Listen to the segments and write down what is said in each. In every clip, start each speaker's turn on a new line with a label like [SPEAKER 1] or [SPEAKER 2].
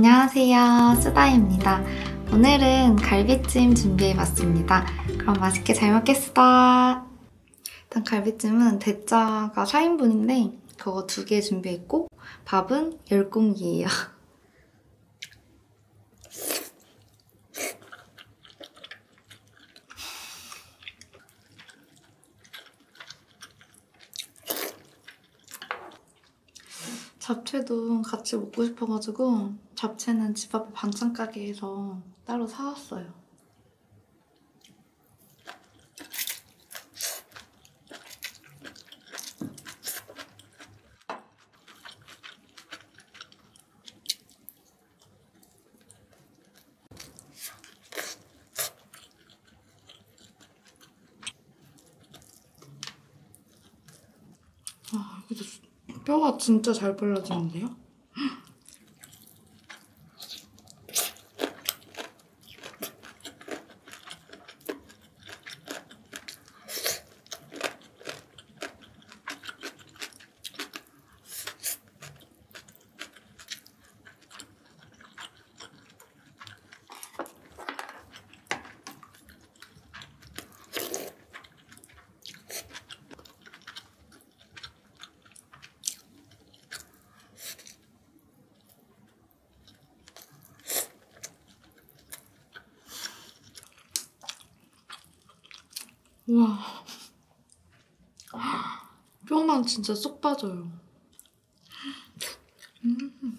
[SPEAKER 1] 안녕하세요. 수다입니다. 오늘은 갈비찜 준비해봤습니다. 그럼 맛있게 잘 먹겠습니다. 일단 갈비찜은 대짜가 4인분인데 그거 두 개 준비했고 밥은 10공기예요. 잡채도 같이 먹고 싶어가지고 잡채는 집 앞에 반찬 가게에서 따로 사왔어요. 아, 이거 뼈가 진짜 잘 발라지는데요? 우와. 뼈만 진짜 쏙 빠져요. 음.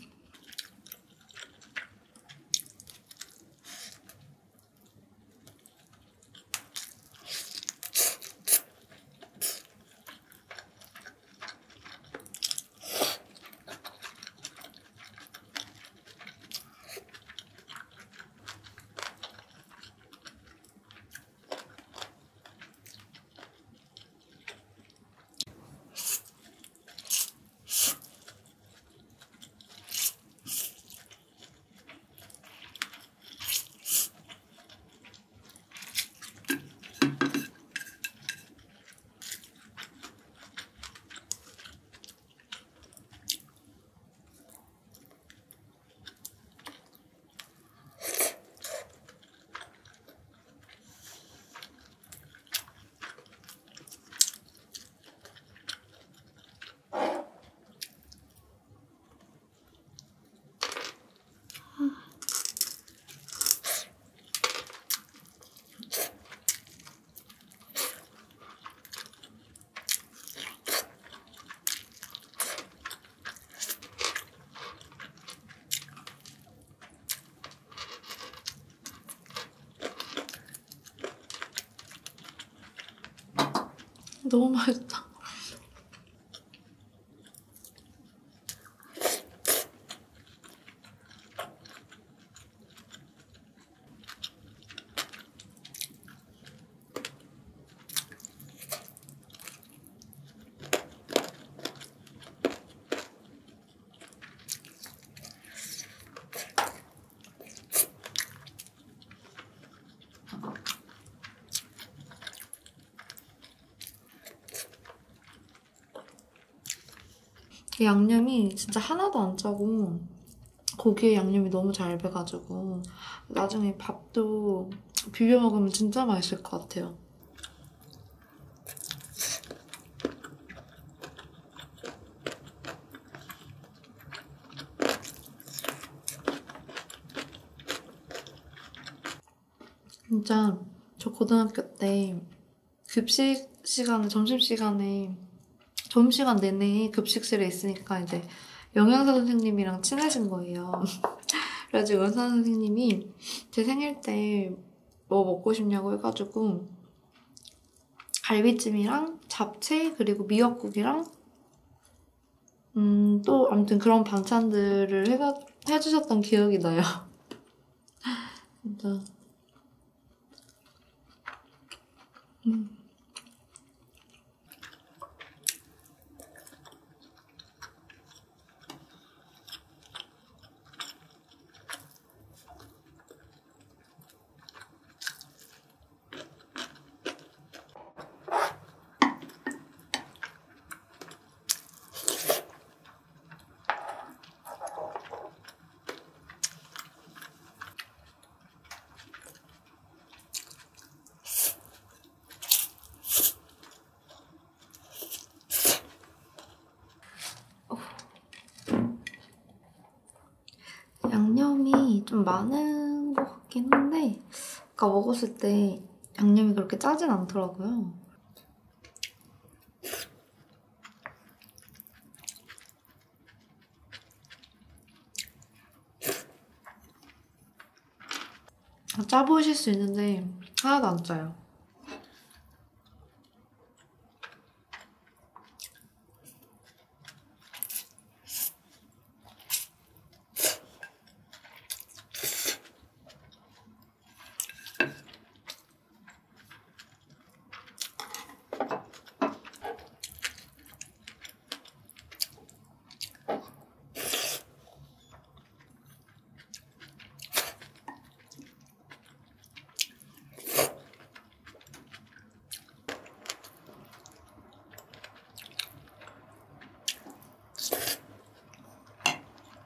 [SPEAKER 1] 너무 맛있다. 이 양념이 진짜 하나도 안 짜고 고기에 양념이 너무 잘 배가지고 나중에 밥도 비벼 먹으면 진짜 맛있을 것 같아요. 진짜 저 고등학교 때 급식 시간에 점심 시간에 점심시간 내내 급식실에 있으니까 이제 영양사 선생님이랑 친해진 거예요. 그래가지고 의사 선생님이 제 생일 때 뭐 먹고 싶냐고 해가지고 갈비찜이랑 잡채 그리고 미역국이랑 음, 또 아무튼 그런 반찬들을 해가, 해주셨던 기억이 나요. 진짜. 음. 많은 것 같긴 한데 아까 먹었을 때 양념이 그렇게 짜진 않더라고요. 짜 보이실 수 있는데 하나도 안 짜요.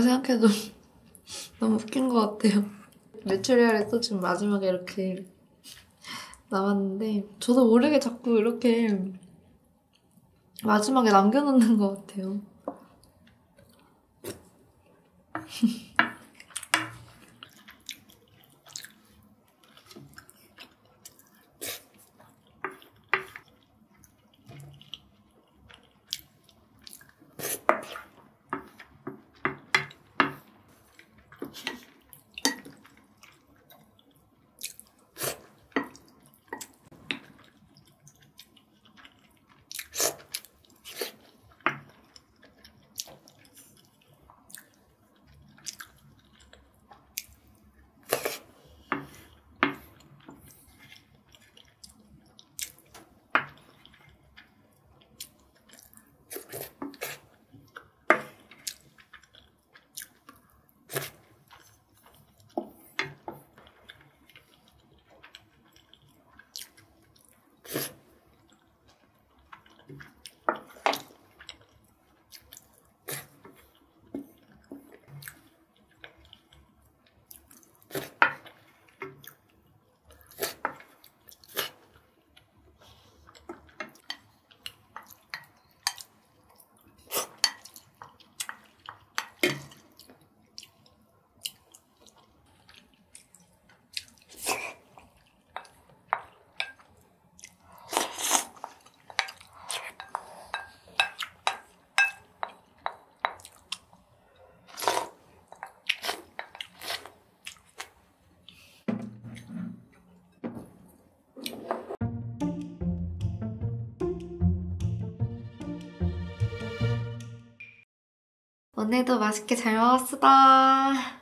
[SPEAKER 1] 제가 생각해도 너무 웃긴 것 같아요. 메추리알이 또 지금 마지막에 이렇게 남았는데 저도 모르게 자꾸 이렇게 마지막에 남겨놓는 것 같아요. 오늘도 맛있게 잘 먹었습니다.